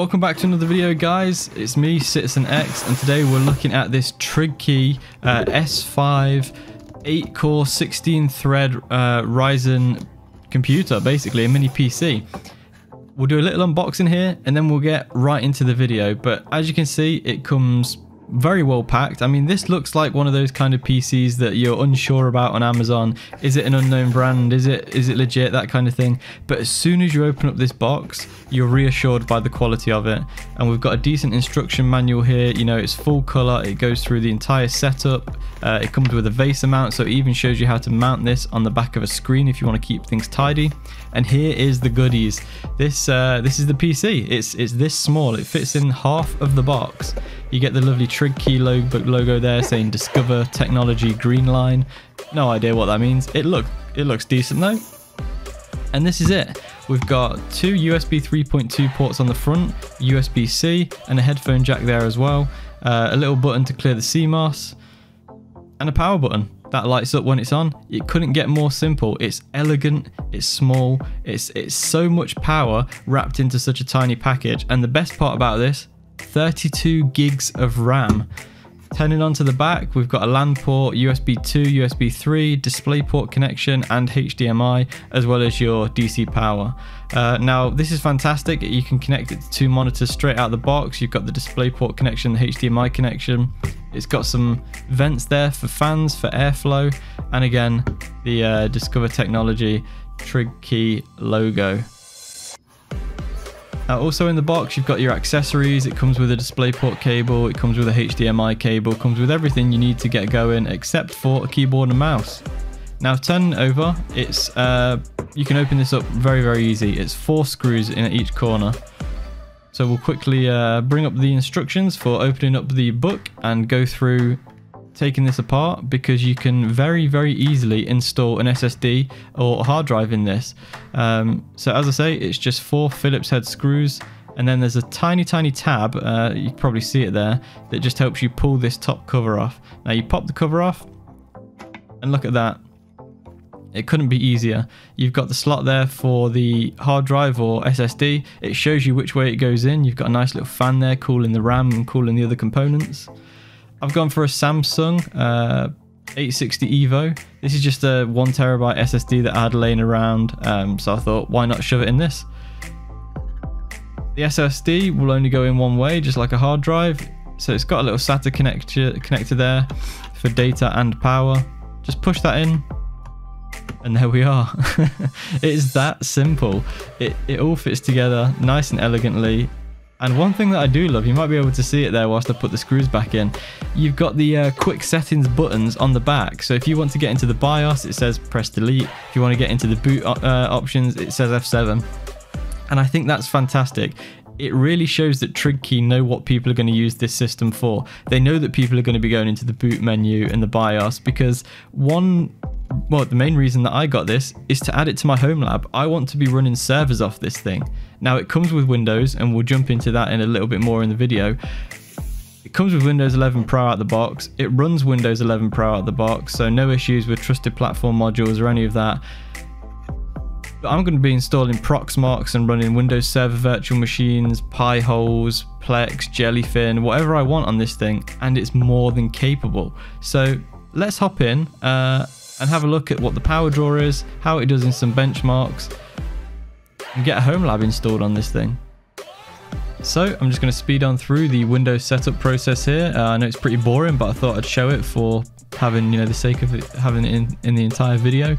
Welcome back to another video guys, it's me Citizen X and today we're looking at this TrigKey uh, S5 8 core 16 thread uh, Ryzen computer, basically a mini PC. We'll do a little unboxing here and then we'll get right into the video but as you can see it comes very well packed. I mean, this looks like one of those kind of PCs that you're unsure about on Amazon. Is it an unknown brand? Is it is it legit? That kind of thing. But as soon as you open up this box, you're reassured by the quality of it. And we've got a decent instruction manual here. You know, it's full color. It goes through the entire setup. Uh, it comes with a VESA mount, so it even shows you how to mount this on the back of a screen if you want to keep things tidy. And here is the goodies. This uh, this is the PC. It's it's this small. It fits in half of the box. You get the lovely TrigKey logo there saying Discover Technology Green Line. No idea what that means. It look it looks decent though. And this is it. We've got two USB 3.2 ports on the front, USB-C, and a headphone jack there as well. Uh, a little button to clear the CMOS, and a power button that lights up when it's on. It couldn't get more simple. It's elegant, it's small, it's it's so much power wrapped into such a tiny package. And the best part about this 32 gigs of RAM. Turning onto the back, we've got a LAN port, USB 2, USB 3, DisplayPort connection, and HDMI, as well as your DC power. Uh, now, this is fantastic. You can connect it to two monitors straight out of the box. You've got the DisplayPort connection, the HDMI connection. It's got some vents there for fans, for airflow, and again, the uh, Discover Technology TrigKey logo. Uh, also in the box, you've got your accessories. It comes with a DisplayPort cable. It comes with a HDMI cable. Comes with everything you need to get going except for a keyboard and mouse. Now turn over, it's uh, you can open this up very, very easy. It's four screws in each corner. So we'll quickly uh, bring up the instructions for opening up the book and go through taking this apart because you can very, very easily install an SSD or hard drive in this. Um, so as I say, it's just four Phillips head screws and then there's a tiny, tiny tab, uh, you probably see it there, that just helps you pull this top cover off. Now you pop the cover off and look at that. It couldn't be easier. You've got the slot there for the hard drive or SSD. It shows you which way it goes in. You've got a nice little fan there cooling the RAM and cooling the other components. I've gone for a Samsung uh, 860 Evo. This is just a one terabyte SSD that I had laying around, um, so I thought, why not shove it in this? The SSD will only go in one way, just like a hard drive. So it's got a little SATA connector, connector there for data and power. Just push that in, and there we are. it's that simple. It, it all fits together nice and elegantly. And one thing that I do love, you might be able to see it there whilst I put the screws back in, you've got the uh, quick settings buttons on the back. So if you want to get into the BIOS, it says press delete. If you want to get into the boot uh, options, it says F7. And I think that's fantastic it really shows that TrigKey know what people are going to use this system for. They know that people are going to be going into the boot menu and the BIOS because one well, the main reason that I got this is to add it to my home lab. I want to be running servers off this thing. Now it comes with Windows and we'll jump into that in a little bit more in the video. It comes with Windows 11 Pro out of the box. It runs Windows 11 Pro out of the box, so no issues with trusted platform modules or any of that. But I'm going to be installing Proxmox and running Windows Server virtual machines, Pi-holes, Plex, Jellyfin, whatever I want on this thing, and it's more than capable. So let's hop in. Uh, and have a look at what the power draw is, how it does in some benchmarks, and get a home lab installed on this thing. So I'm just going to speed on through the Windows setup process here. Uh, I know it's pretty boring, but I thought I'd show it for having, you know, the sake of it, having it in, in the entire video.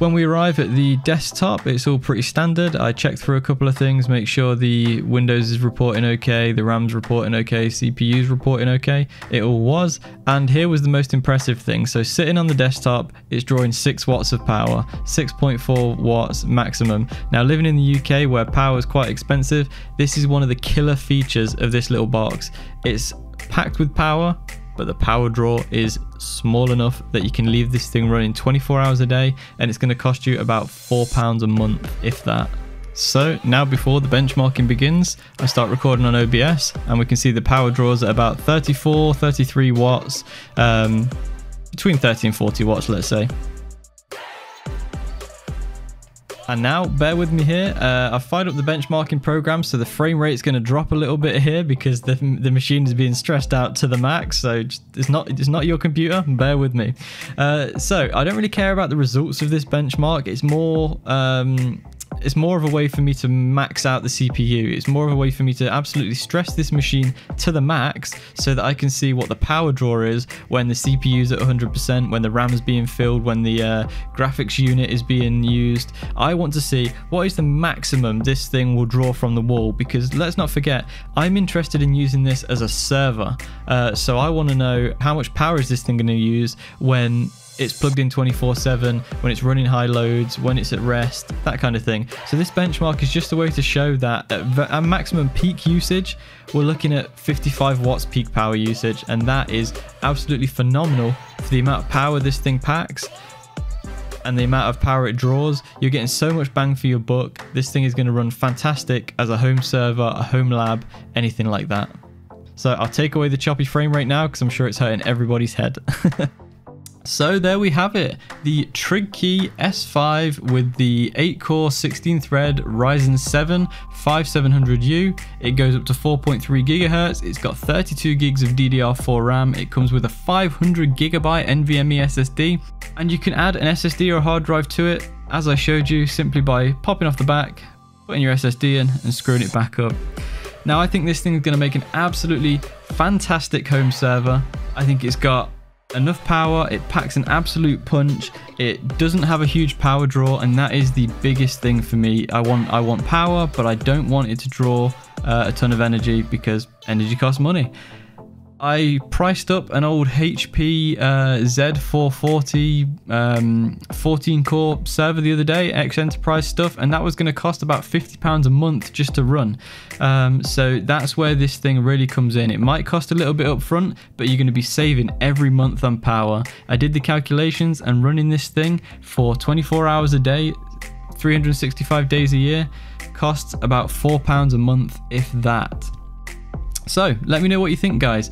When we arrive at the desktop, it's all pretty standard. I checked through a couple of things, make sure the Windows is reporting okay, the RAM's reporting okay, CPU's reporting okay. It all was. And here was the most impressive thing. So sitting on the desktop, it's drawing 6 watts of power, 6.4 watts maximum. Now living in the UK where power is quite expensive, this is one of the killer features of this little box. It's packed with power, but the power draw is small enough that you can leave this thing running 24 hours a day and it's going to cost you about four pounds a month if that. So now before the benchmarking begins i start recording on obs and we can see the power draws at about 34 33 watts um, between 30 and 40 watts let's say And now, bear with me here. Uh, I've fired up the benchmarking program, so the frame rate is going to drop a little bit here because the, the machine is being stressed out to the max. So just, it's not it's not your computer. Bear with me. Uh, so I don't really care about the results of this benchmark. It's more um, it's more of a way for me to max out the CPU. It's more of a way for me to absolutely stress this machine to the max so that I can see what the power draw is when the CPU is at 100%, when the RAM is being filled, when the uh, graphics unit is being used. I want to see what is the maximum this thing will draw from the wall because let's not forget, I'm interested in using this as a server. Uh, so I want to know how much power is this thing going to use when it's plugged in 24 7, when it's running high loads, when it's at rest, that kind of thing. So this benchmark is just a way to show that at maximum peak usage, we're looking at 55 watts peak power usage, and that is absolutely phenomenal for the amount of power this thing packs and the amount of power it draws, you're getting so much bang for your buck. This thing is going to run fantastic as a home server, a home lab, anything like that. So I'll take away the choppy frame rate now because I'm sure it's hurting everybody's head. So there we have it, the TrigKey S5 with the 8-core 16-thread Ryzen 7 5700U. It goes up to 4.3 gigahertz. It's got 32 gigs of DDR4 RAM. It comes with a 500 gigabyte NVMe SSD, and you can add an SSD or hard drive to it, as I showed you, simply by popping off the back, putting your SSD in, and screwing it back up. Now I think this thing is going to make an absolutely fantastic home server. I think it's got enough power, it packs an absolute punch, it doesn't have a huge power draw, and that is the biggest thing for me. I want I want power, but I don't want it to draw uh, a ton of energy because energy costs money. I priced up an old HP uh, Z440 um, 14 core server the other day, X Enterprise stuff, and that was going to cost about £50 a month just to run. Um, so that's where this thing really comes in. It might cost a little bit up front, but you're going to be saving every month on power. I did the calculations and running this thing for 24 hours a day, 365 days a year, costs about £4 a month, if that. So let me know what you think, guys.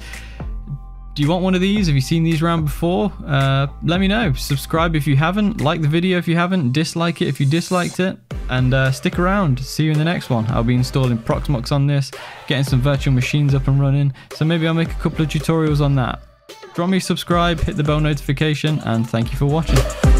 Do you want one of these? Have you seen these around before? Uh, let me know. Subscribe if you haven't. Like the video if you haven't. Dislike it if you disliked it. And uh, stick around. See you in the next one. I'll be installing Proxmox on this, getting some virtual machines up and running. So maybe I'll make a couple of tutorials on that. Drop me subscribe, hit the bell notification, and thank you for watching.